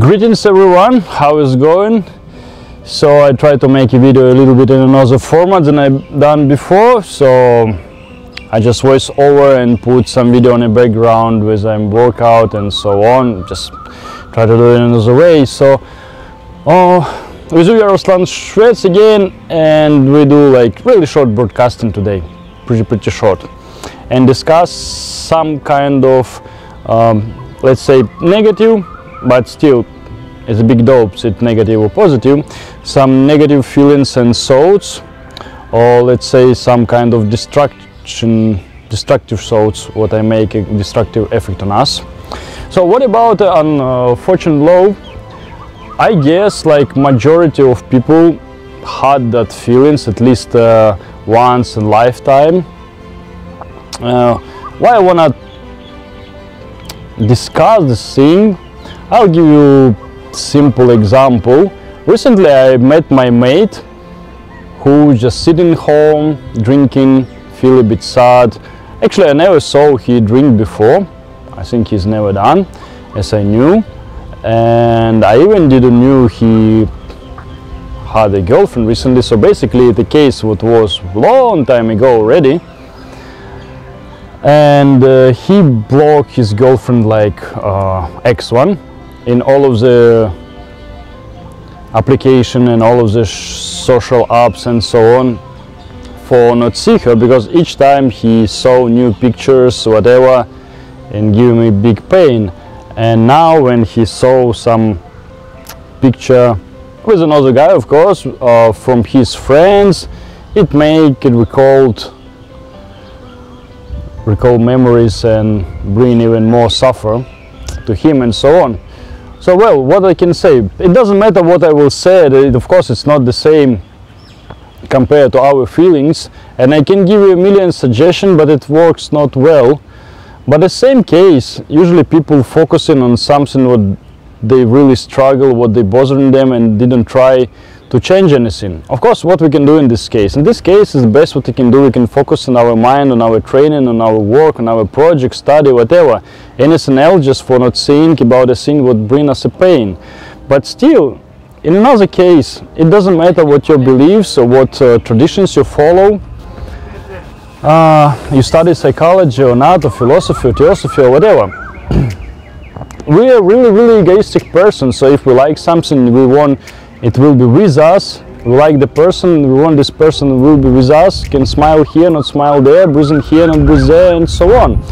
Greetings everyone, how is going? So I try to make a video a little bit in another format than I've done before. So I just voice over and put some video on the background with I'm workout and so on. Just try to do it another way. So uh, with you Ruslan again and we do like really short broadcasting today. Pretty pretty short. And discuss some kind of um, let's say negative but still it's a big dopes it's negative or positive. Some negative feelings and thoughts or let's say some kind of destruction destructive thoughts what I make a destructive effect on us. So what about an uh, fortune law I guess like majority of people had that feelings at least uh, once in lifetime. Uh, why I wanna discuss this thing? I'll give you simple example. Recently I met my mate who just sitting home, drinking, feel a bit sad. Actually I never saw he drink before. I think he's never done, as I knew. And I even didn't knew he had a girlfriend recently. So basically the case what was long time ago already. And uh, he blocked his girlfriend like uh, X1 in all of the application and all of the social apps and so on for not see her because each time he saw new pictures whatever and give me big pain. And now when he saw some picture with another guy of course uh, from his friends it make it recalled recall memories and bring even more suffer to him and so on so well, what I can say, it doesn't matter what I will say, it, of course it's not the same compared to our feelings and I can give you a million suggestions but it works not well. But the same case, usually people focusing on something what they really struggle, what they bothering them and didn't try to change anything. Of course, what we can do in this case. In this case, is the best what we can do. We can focus on our mind, on our training, on our work, on our project, study, whatever. Anything else just for not think about a thing would bring us a pain. But still, in another case, it doesn't matter what your beliefs or what uh, traditions you follow. Uh, you study psychology or not, or philosophy or theosophy or whatever. we are really, really egoistic person. So if we like something, we want it will be with us we like the person we want this person will be with us can smile here not smile there breathing here not breathe there and so on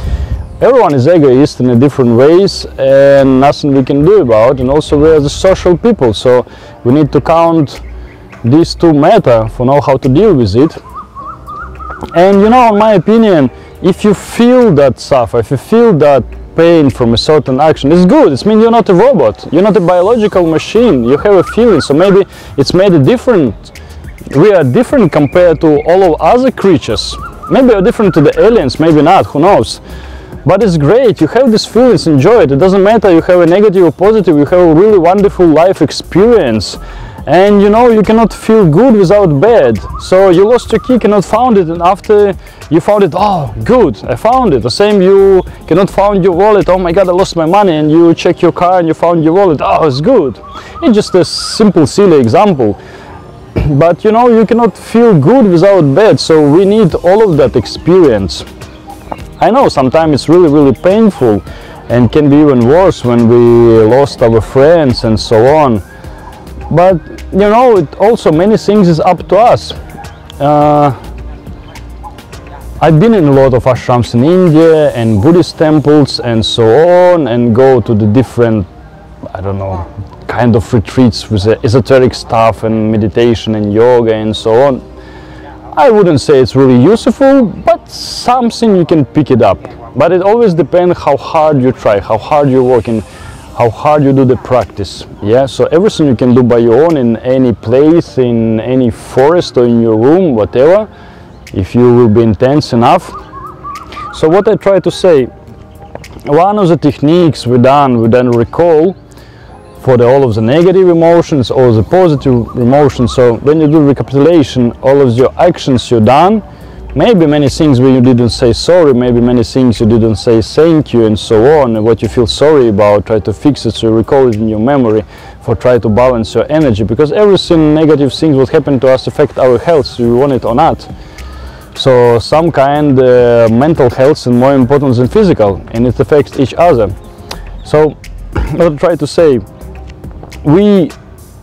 everyone is egoist in a different ways and nothing we can do about and also we are the social people so we need to count these two matter for know how to deal with it. And you know in my opinion if you feel that suffer if you feel that pain from a certain action it's good. It means you're not a robot. You're not a biological machine. You have a feeling. So maybe it's made a different we are different compared to all of other creatures. Maybe we're different to the aliens maybe not. Who knows but it's great. You have these feelings enjoy it. It doesn't matter. You have a negative or positive. You have a really wonderful life experience. And you know you cannot feel good without bad. So you lost your key cannot found it. And after you found it oh good. I found it. The same you cannot find your wallet. Oh my god i lost my money. And you check your car and you found your wallet. Oh it's good. It's just a simple silly example. But you know you cannot feel good without bad. So we need all of that experience i know sometimes it's really really painful and can be even worse when we lost our friends and so on. But you know it also many things is up to us. Uh, I've been in a lot of ashrams in India and Buddhist temples and so on and go to the different I don't know kind of retreats with esoteric stuff and meditation and yoga and so on I wouldn't say it's really useful but something you can pick it up. But it always depends how hard you try how hard you're working how hard you do the practice. Yeah so everything you can do by your own in any place in any forest or in your room whatever if you will be intense enough. So what i try to say one of the techniques we done we then recall for the, all of the negative emotions or the positive emotions. So when you do recapitulation all of your actions you done maybe many things where you didn't say sorry maybe many things you didn't say thank you and so on. And what you feel sorry about try to fix it so recall it in your memory for try to balance your energy. Because everything negative things what happen to us affect our health. So you want it or not. So some kind uh, mental health is more important than physical and it affects each other. So what i try to say we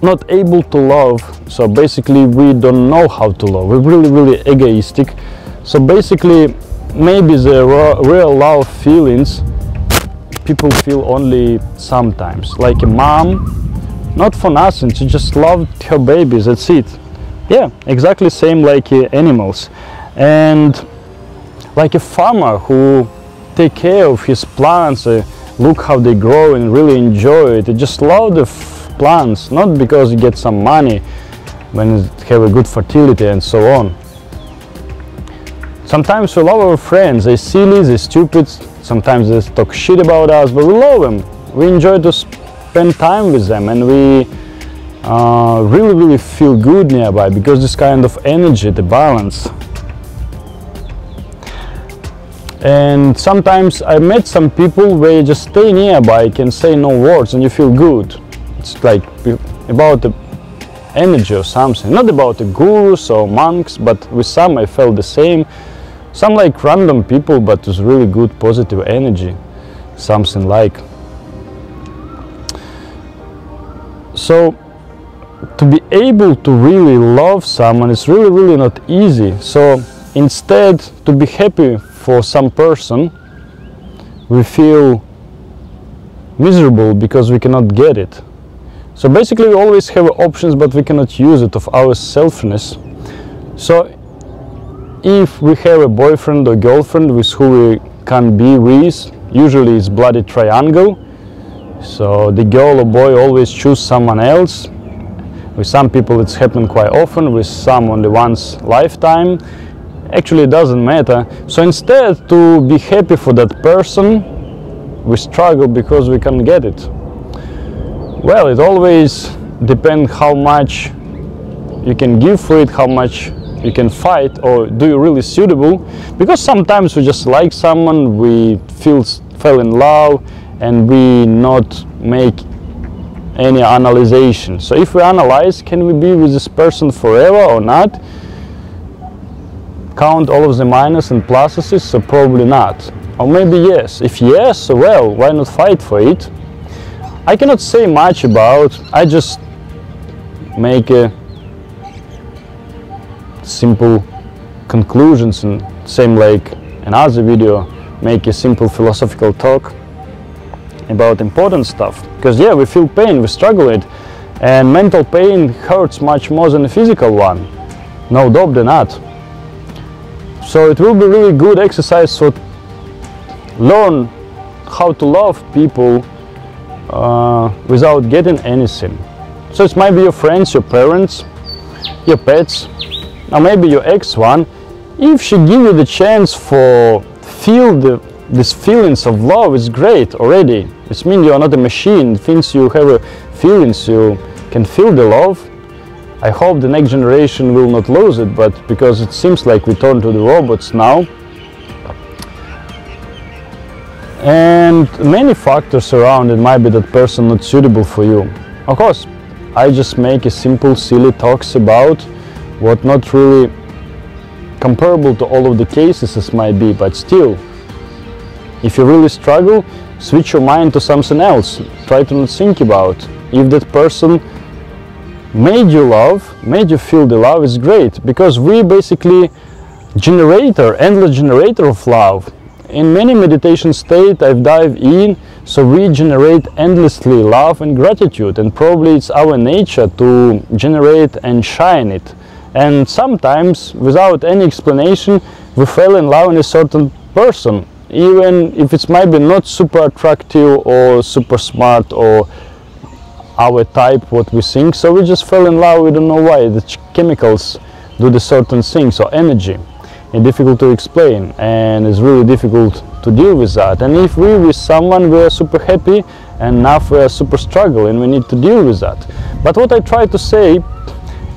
not able to love so basically we don't know how to love. We're really really egoistic. So basically maybe the real love feelings people feel only sometimes. Like a mom not for nothing she just loved her babies that's it. Yeah exactly same like uh, animals. And like a farmer who take care of his plants uh, look how they grow and really enjoy it they just love the plants not because you get some money when it have a good fertility and so on. Sometimes we love our friends they're silly they're stupid sometimes they talk shit about us but we love them. We enjoy to spend time with them and we uh, really really feel good nearby because this kind of energy the balance. And sometimes I met some people where you just stay nearby can say no words and you feel good it's like about the energy or something. Not about the gurus or monks but with some I felt the same. Some like random people but with really good positive energy. Something like. So to be able to really love someone is really really not easy. So instead to be happy for some person we feel miserable because we cannot get it so basically we always have options but we cannot use it of our selfness so if we have a boyfriend or girlfriend with who we can be with usually it's bloody triangle so the girl or boy always choose someone else. With some people it's happened quite often, with some only once lifetime. Actually it doesn't matter. So instead to be happy for that person, we struggle because we can't get it. Well, it always depends how much you can give for it, how much you can fight, or do you really suitable? Because sometimes we just like someone, we feel fell in love, and we not make any analyzation. So if we analyze, can we be with this person forever or not? Count all of the minus and pluses, so probably not. Or maybe yes. If yes, well, why not fight for it? I cannot say much about, I just make a simple conclusions and same like another video, make a simple philosophical talk about important stuff because yeah we feel pain we struggle with and mental pain hurts much more than the physical one no doubt than that. so it will be really good exercise to learn how to love people uh, without getting anything so it might be your friends your parents your pets or maybe your ex one if she give you the chance for feel the these feelings of love is great already it means you are not a machine. Since you have feelings, you can feel the love. I hope the next generation will not lose it, but because it seems like we turn to the robots now. And many factors around it might be that person not suitable for you. Of course, I just make a simple, silly talks about what not really comparable to all of the cases as might be, but still, if you really struggle, switch your mind to something else. Try to not think about if that person made you love, made you feel the love is great because we basically generator, endless generator of love. In many meditation state I've dived in, so we generate endlessly love and gratitude and probably it's our nature to generate and shine it. And sometimes without any explanation we fell in love in a certain person even if it's maybe not super attractive or super smart or our type what we think so we just fell in love we don't know why the chemicals do the certain things or energy it's difficult to explain and it's really difficult to deal with that. And if we with someone we are super happy and now we are super struggling we need to deal with that. But what i try to say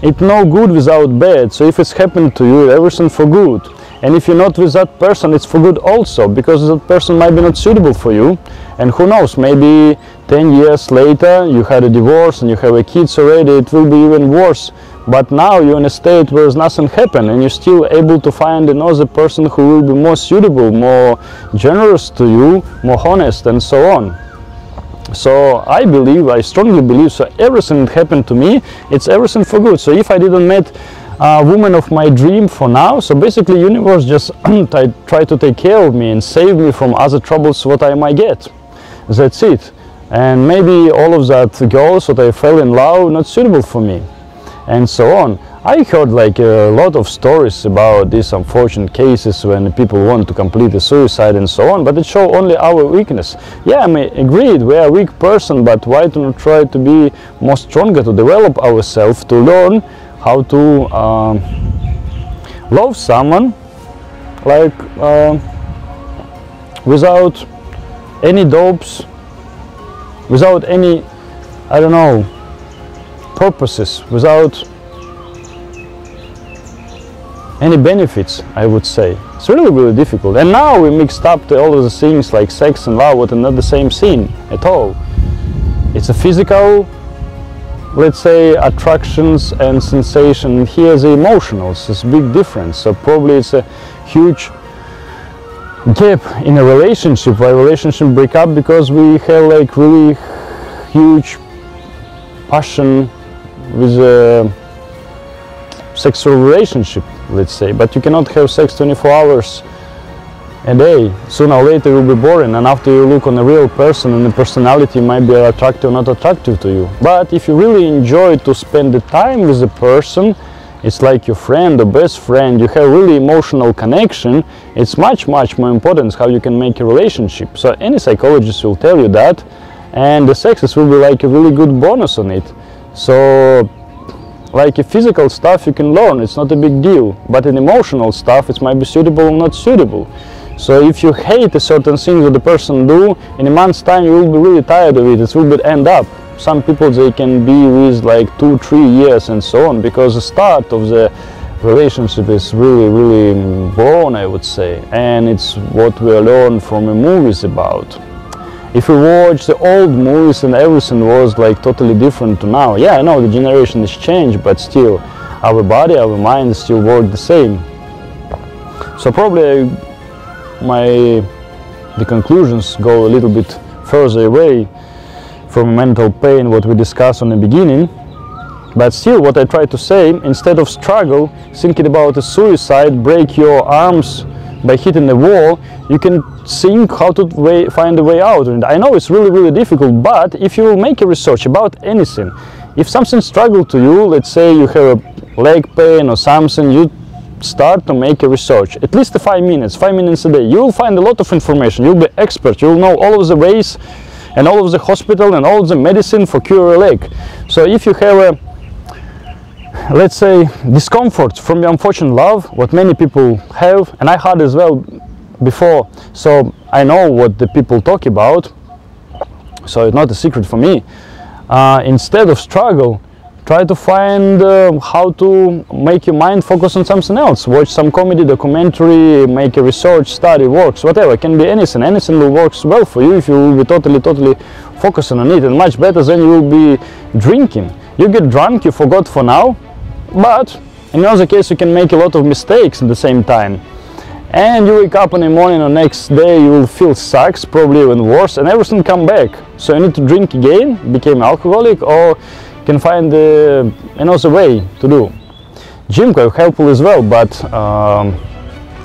it's no good without bad. So if it's happened to you everything for good. And if you're not with that person it's for good also because that person might be not suitable for you. And who knows maybe 10 years later you had a divorce and you have a kids already it will be even worse but now you're in a state where nothing happened and you're still able to find another person who will be more suitable more generous to you more honest and so on so I believe, I strongly believe, so everything that happened to me, it's everything for good. So if I didn't meet a woman of my dream for now, so basically universe just try to take care of me and save me from other troubles what I might get. That's it. And maybe all of that girls that I fell in love not suitable for me and so on. I heard like a lot of stories about these unfortunate cases when people want to complete a suicide and so on, but it show only our weakness. Yeah, I mean, agreed, we are a weak person, but why to not try to be more stronger, to develop ourselves, to learn how to um, love someone like uh, without any dopes, without any, I don't know, purposes, without any benefits, I would say. It's really, really difficult. And now we mixed up the, all of the things like sex and love, what are not the same scene at all. It's a physical, let's say, attractions and sensation. Here's the emotionals, it's a big difference. So probably it's a huge gap in a relationship why relationship break up because we have like really huge passion with a sexual relationship let's say but you cannot have sex 24 hours a day. Sooner or later you'll be boring and after you look on a real person and the personality might be attractive or not attractive to you. But if you really enjoy to spend the time with the person it's like your friend or best friend you have really emotional connection it's much much more important how you can make a relationship. So any psychologist will tell you that and the sexes will be like a really good bonus on it so like a physical stuff you can learn, it's not a big deal. But in emotional stuff, it might be suitable or not suitable. So if you hate a certain thing that the person do, in a month's time you will be really tired of it. It will end up. Some people they can be with like two, three years and so on because the start of the relationship is really, really mm, born, I would say, and it's what we learn from the movies about if we watch the old movies and everything was like totally different to now. Yeah, I know the generation has changed, but still, our body, our mind still work the same. So probably my the conclusions go a little bit further away from mental pain what we discussed on the beginning. But still, what I try to say, instead of struggle, thinking about a suicide, break your arms by hitting the wall, you can think how to way, find a way out. And I know it's really, really difficult, but if you make a research about anything, if something struggle to you, let's say you have a leg pain or something, you start to make a research, at least five minutes, five minutes a day. You will find a lot of information. You'll be expert. You'll know all of the ways and all of the hospital and all of the medicine for cure a leg. So if you have a let's say discomfort from the unfortunate love what many people have and i had as well before. So i know what the people talk about so it's not a secret for me. Uh, instead of struggle try to find uh, how to make your mind focus on something else. Watch some comedy documentary make a research study works whatever. It can be anything. Anything will works well for you if you will be totally totally focusing on it and much better than you will be drinking. You get drunk you forgot for now but in other case you can make a lot of mistakes at the same time. And you wake up in the morning or next day you will feel sucks probably even worse and everything come back. So you need to drink again become alcoholic or can find uh, another way to do. Gym quite helpful as well but um,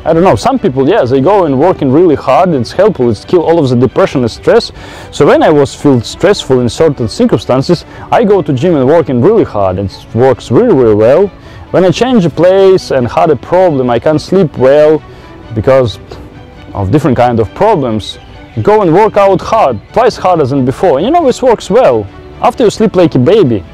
I don't know, some people, yeah, they go and working really hard, it's helpful, it's kill all of the depression and stress. So when I was feel stressful in certain circumstances, I go to gym and working really hard, it works really, really well. When I change a place and had a problem, I can't sleep well because of different kind of problems, go and work out hard, twice harder than before. And you know, this works well. After you sleep like a baby,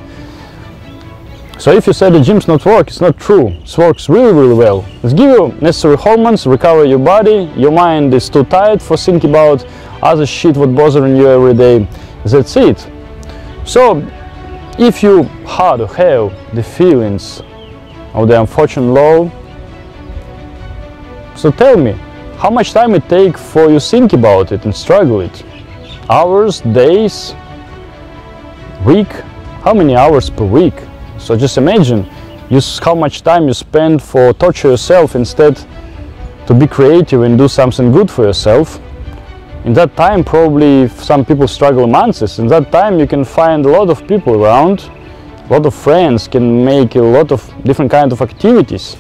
so if you say the gym's not work, it's not true. It works really, really well. It's give you necessary hormones, recover your body, your mind is too tired for thinking about other shit what bothering you every day. That's it. So if you had or have the feelings of the unfortunate law, So tell me, how much time it take for you think about it and struggle it? Hours, days, week? How many hours per week? So just imagine how much time you spend for torture yourself instead to be creative and do something good for yourself. In that time, probably some people struggle months. In that time, you can find a lot of people around, a lot of friends, can make a lot of different kind of activities.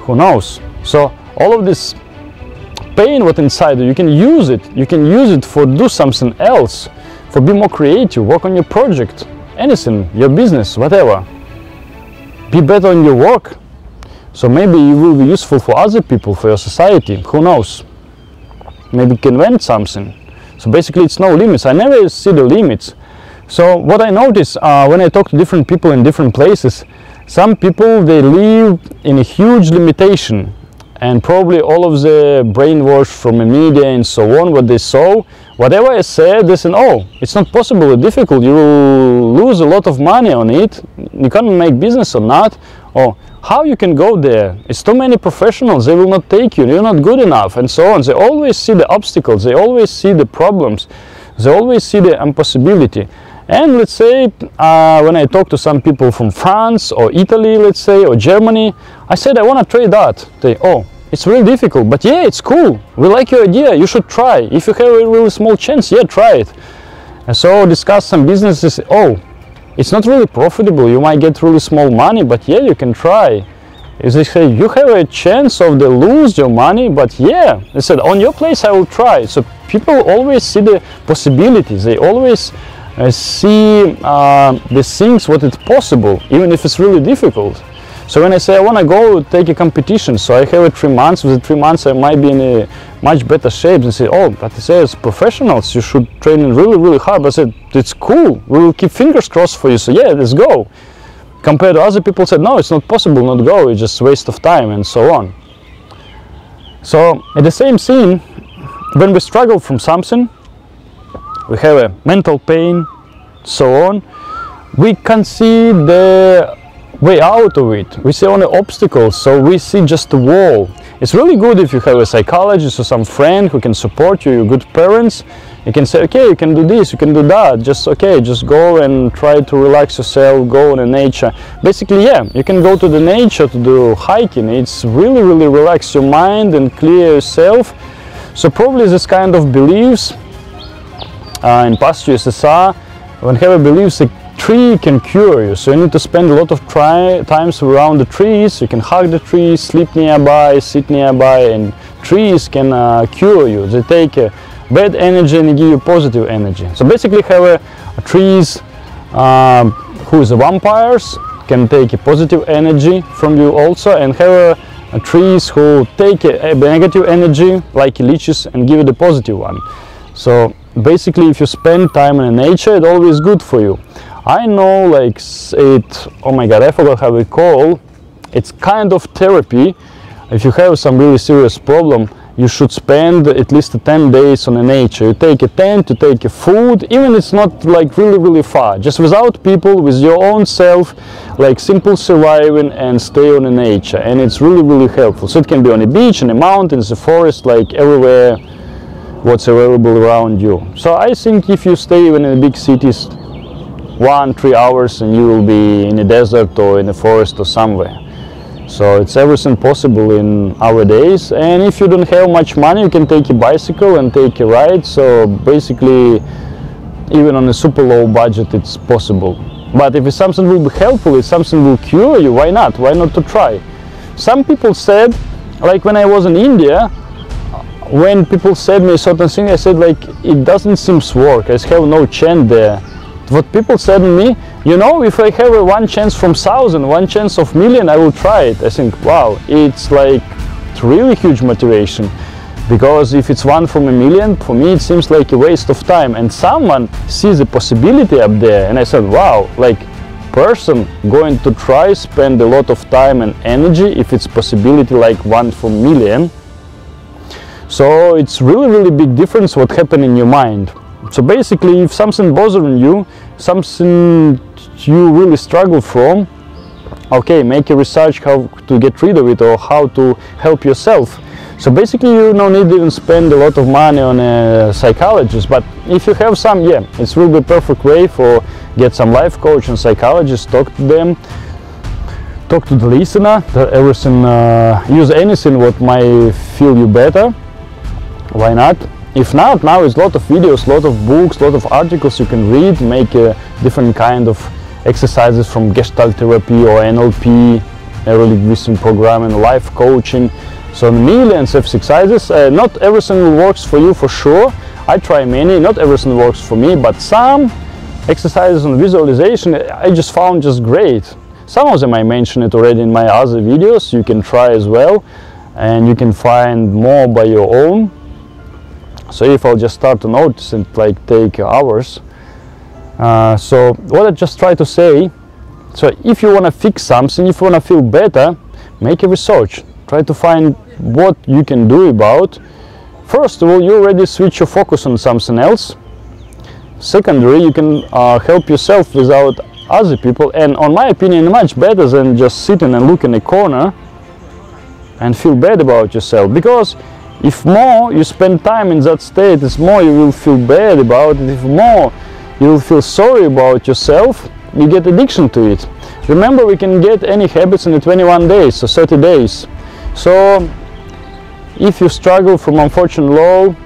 Who knows? So all of this pain what inside you, you can use it. You can use it for do something else, for be more creative, work on your project, anything, your business, whatever. Be better in your work. So maybe you will be useful for other people, for your society. Who knows? Maybe can invent something. So basically, it's no limits. I never see the limits. So what I notice uh, when I talk to different people in different places, some people they live in a huge limitation and probably all of the brainwash from the media and so on what they saw. Whatever i said they said oh it's not possible difficult. You will lose a lot of money on it. You can't make business or not. Or how you can go there? It's too many professionals. They will not take you. You're not good enough and so on. They always see the obstacles. They always see the problems. They always see the impossibility and let's say uh, when I talk to some people from France or Italy, let's say, or Germany, I said I want to try that. They, oh, it's really difficult, but yeah, it's cool. We like your idea. You should try. If you have a really small chance, yeah, try it. And so discuss some businesses. Oh, it's not really profitable. You might get really small money, but yeah, you can try. Is they say you have a chance of the lose your money, but yeah, they said on your place I will try. So people always see the possibilities. They always see uh, the things what it's possible, even if it's really difficult. So when I say I want to go take a competition, so I have it three months. With the three months, I might be in a much better shape. And say, oh, but they say as professionals, you should train really, really hard. But I said, it's cool. We will keep fingers crossed for you. So yeah, let's go. Compared to other people said, no, it's not possible, not go. It's just waste of time and so on. So at the same scene, when we struggle from something, we have a mental pain, so on. We can see the way out of it. We see only obstacles, so we see just a wall. It's really good if you have a psychologist or some friend who can support you, your good parents. You can say, okay, you can do this, you can do that. Just okay, just go and try to relax yourself, go in the nature. Basically, yeah, you can go to the nature to do hiking. It's really, really relax your mind and clear yourself. So probably this kind of beliefs uh, in past USSR, when have beliefs a tree can cure you, so you need to spend a lot of times around the trees. You can hug the trees, sleep nearby, sit nearby, and trees can uh, cure you. They take uh, bad energy and give you positive energy. So basically, have trees um, who is vampires can take positive energy from you also, and have trees who take a negative energy like leeches and give you the positive one. So basically if you spend time in nature it's always good for you. I know like it oh my god i forgot how we call it's kind of therapy. If you have some really serious problem you should spend at least 10 days on a nature. You take a tent you take a food even it's not like really really far. Just without people with your own self like simple surviving and stay on a nature. And it's really really helpful. So it can be on a beach in the mountains the forest like everywhere what's available around you. So I think if you stay even in big cities, one, three hours and you will be in a desert or in a forest or somewhere. So it's everything possible in our days. And if you don't have much money, you can take a bicycle and take a ride. So basically, even on a super low budget, it's possible. But if it's something will be helpful, if something will cure you, why not? Why not to try? Some people said, like when I was in India, when people said me a certain thing, I said like it doesn't seem work. I have no chance there. What people said to me, you know, if I have a one chance from thousand, one chance of million, I will try it. I think, wow, it's like really huge motivation. Because if it's one from a million, for me it seems like a waste of time. And someone sees a possibility up there, and I said, wow, like person going to try spend a lot of time and energy if it's possibility like one from million so it's really, really big difference what happened in your mind. So basically, if something bothering you, something you really struggle from, okay, make a research how to get rid of it or how to help yourself. So basically you no need even spend a lot of money on a psychologist, but if you have some, yeah, it's really be perfect way for get some life coach and psychologist, talk to them, talk to the listener, everything, uh, use anything what might feel you better, why not? If not, now it's a lot of videos, a lot of books, a lot of articles you can read, make a different kind of exercises from Gestalt therapy or NLP, neuro-linguistic programming, life coaching. So millions of exercises. Uh, not everything works for you for sure. I try many, not everything works for me, but some exercises on visualization I just found just great. Some of them I mentioned it already in my other videos. You can try as well and you can find more by your own. So if I'll just start to notice it like take hours. Uh, so what I just try to say, so if you want to fix something, if you want to feel better, make a research. Try to find what you can do about. First of all, you already switch your focus on something else. Secondary, you can uh, help yourself without other people and on my opinion much better than just sitting and look in a corner and feel bad about yourself because if more you spend time in that state it's more you will feel bad about it if more you will feel sorry about yourself you get addiction to it. Remember we can get any habits in the 21 days so 30 days. So if you struggle from unfortunate low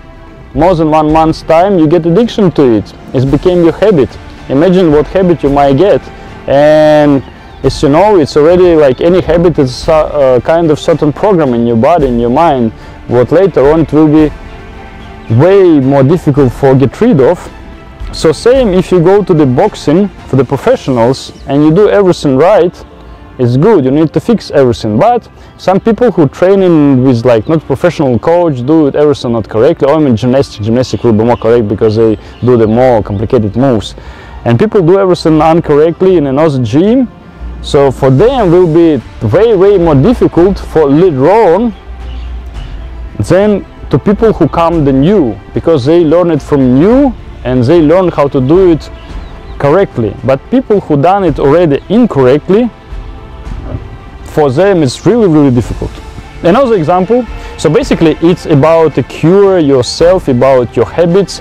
more than one month's time you get addiction to it. It became your habit. Imagine what habit you might get. And as you know it's already like any habit is a, a kind of certain program in your body in your mind what later on it will be way more difficult for get rid of. So same if you go to the boxing for the professionals and you do everything right it's good you need to fix everything. But some people who train in with like not professional coach do everything not correctly. Or I mean gymnastics gymnastics will be more correct because they do the more complicated moves. And people do everything incorrectly in another gym. So for them will be way way more difficult for later on than to people who come the new because they learn it from new and they learn how to do it correctly. But people who done it already incorrectly for them it's really really difficult. Another example so basically it's about to cure yourself about your habits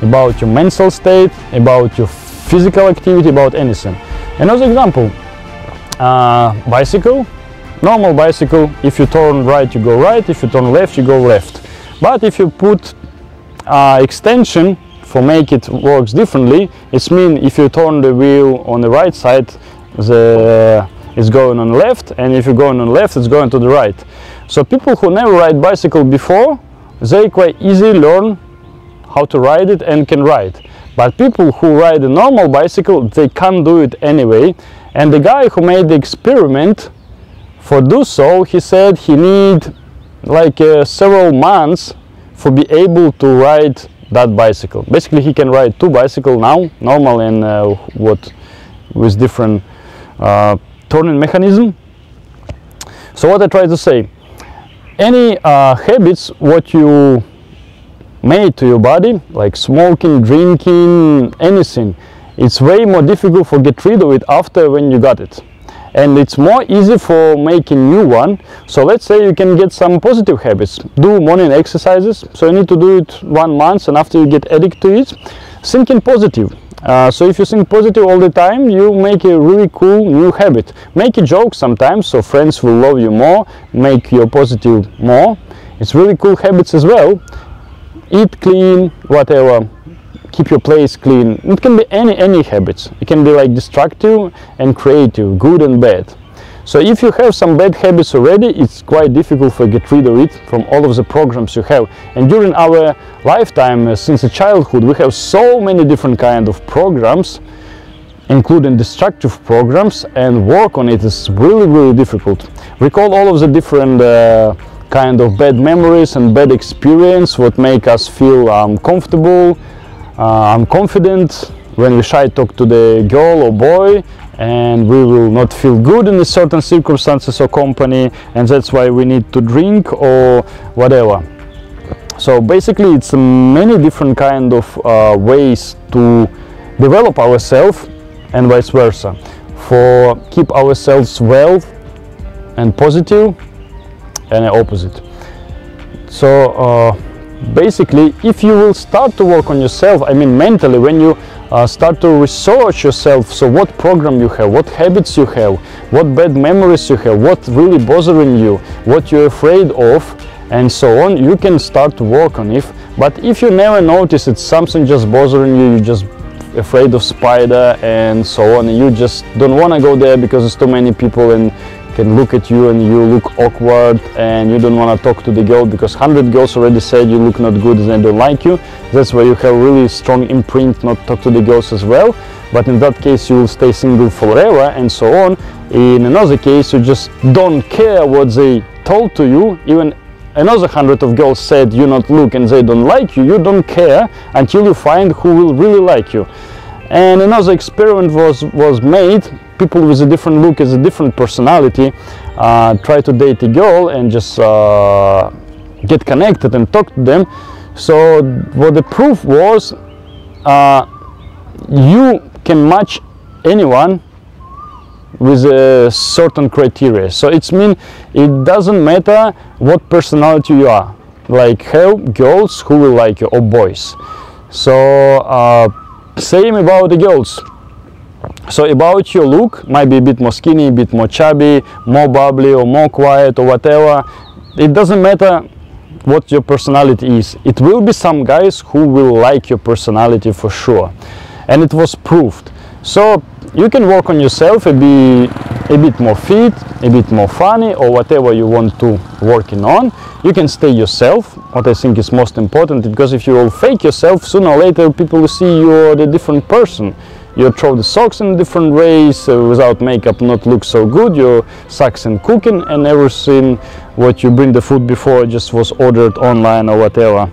about your mental state about your physical activity about anything. Another example uh, bicycle normal bicycle if you turn right you go right. If you turn left you go left. But if you put uh, extension for make it works differently it's mean if you turn the wheel on the right side the it's going on left and if you're going on left it's going to the right. So people who never ride bicycle before they quite easily learn how to ride it and can ride. But people who ride a normal bicycle they can't do it anyway. And the guy who made the experiment for do so he said he need like uh, several months for be able to ride that bicycle. Basically he can ride two bicycle now normal and uh, what with different uh, turning mechanism. So what i try to say any uh, habits what you made to your body like smoking drinking anything it's way more difficult for get rid of it after when you got it and it's more easy for making new one. So let's say you can get some positive habits. Do morning exercises. So you need to do it one month and after you get addicted to it thinking positive. Uh, so if you think positive all the time you make a really cool new habit. Make a joke sometimes so friends will love you more make your positive more. It's really cool habits as well. Eat clean whatever keep your place clean. It can be any any habits. It can be like destructive and creative good and bad. So if you have some bad habits already it's quite difficult to get rid of it from all of the programs you have. And during our lifetime uh, since the childhood we have so many different kind of programs including destructive programs and work on it is really really difficult. Recall all of the different uh, kind of bad memories and bad experience what make us feel uncomfortable um, uh, I'm confident when we shy talk to the girl or boy and we will not feel good in certain circumstances or company and that's why we need to drink or whatever. So basically it's many different kind of uh, ways to develop ourselves and vice versa. For keep ourselves well and positive and opposite. So uh, basically if you will start to work on yourself i mean mentally when you uh, start to research yourself so what program you have what habits you have what bad memories you have what really bothering you what you're afraid of and so on you can start to work on it. But if you never notice it's something just bothering you you just afraid of spider and so on and you just don't want to go there because it's too many people and can look at you and you look awkward and you don't want to talk to the girl because 100 girls already said you look not good and they don't like you. That's why you have really strong imprint not talk to the girls as well. But in that case you will stay single forever and so on. In another case you just don't care what they told to you. Even another hundred of girls said you not look and they don't like you. You don't care until you find who will really like you. And another experiment was was made people with a different look as a different personality uh, try to date a girl and just uh, get connected and talk to them. So what the proof was uh, you can match anyone with a certain criteria. So it's mean it doesn't matter what personality you are. Like have girls who will like you or boys. So uh, same about the girls so about your look might be a bit more skinny a bit more chubby more bubbly or more quiet or whatever it doesn't matter what your personality is. It will be some guys who will like your personality for sure. And it was proved. So you can work on yourself and be a bit more fit a bit more funny or whatever you want to working on. You can stay yourself. What i think is most important because if you will fake yourself sooner or later people will see you're the different person you throw the socks in different ways uh, without makeup not look so good. Your socks and cooking and everything what you bring the food before just was ordered online or whatever.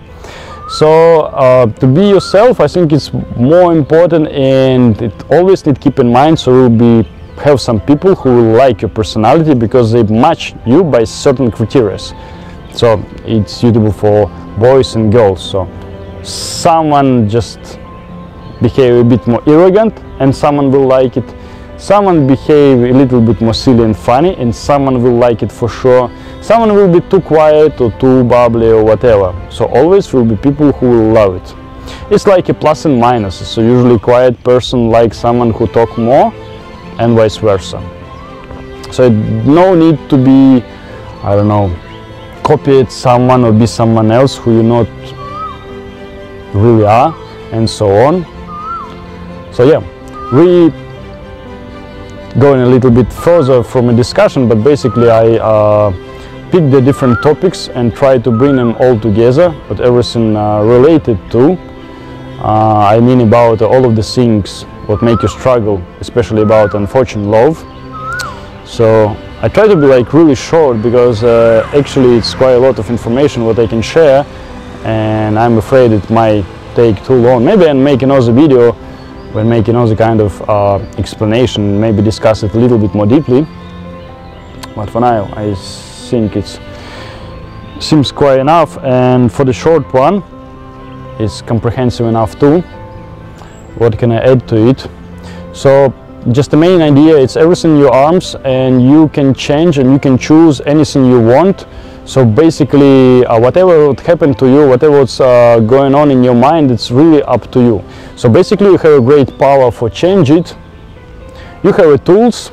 So uh, to be yourself i think it's more important and it always need keep in mind so you'll be have some people who will like your personality because they match you by certain criteria. So it's suitable for boys and girls. So someone just behave a bit more arrogant and someone will like it. Someone behave a little bit more silly and funny and someone will like it for sure. Someone will be too quiet or too bubbly or whatever. So always will be people who will love it. It's like a plus and minus. So usually quiet person likes someone who talk more and vice versa. So no need to be i don't know copy someone or be someone else who you not really are and so on so yeah we going a little bit further from a discussion but basically i uh, pick the different topics and try to bring them all together but everything uh, related to uh, i mean about all of the things what make you struggle especially about unfortunate love. So i try to be like really short because uh, actually it's quite a lot of information what i can share and i'm afraid it might take too long. Maybe i'll make another video when making other kind of uh, explanation, maybe discuss it a little bit more deeply. But for now, I think it seems quite enough. And for the short one, it's comprehensive enough too. What can I add to it? So just the main idea, it's everything in your arms and you can change and you can choose anything you want so basically, uh, whatever would happen to you, whatever's uh, going on in your mind, it's really up to you. So basically, you have a great power for change it. You have the tools,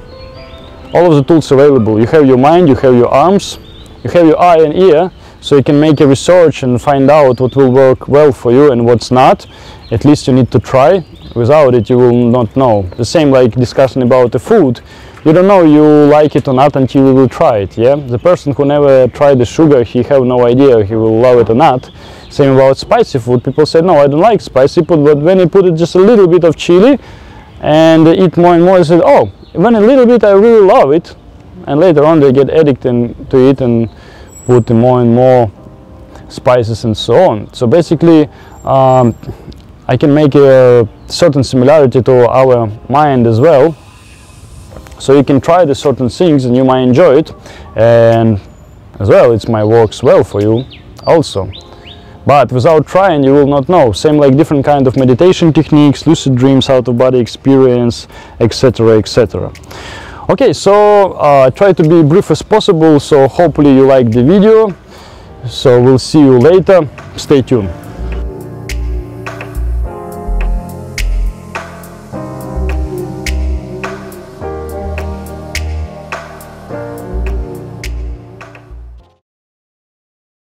all of the tools available. You have your mind, you have your arms, you have your eye and ear, so you can make a research and find out what will work well for you and what's not. At least you need to try. Without it, you will not know. The same like discussing about the food you don't know you like it or not until you will try it yeah? The person who never tried the sugar he have no idea he will love it or not. Same about spicy food. People say no i don't like spicy food but when you put it just a little bit of chili and eat more and more they say oh when a little bit i really love it. And later on they get addicted to it and put more and more spices and so on. So basically um, i can make a certain similarity to our mind as well so you can try the certain things and you might enjoy it. And as well it might works well for you also. But without trying you will not know. Same like different kind of meditation techniques lucid dreams out of body experience etc etc okay so uh, try to be brief as possible. So hopefully you like the video. So we'll see you later. Stay tuned.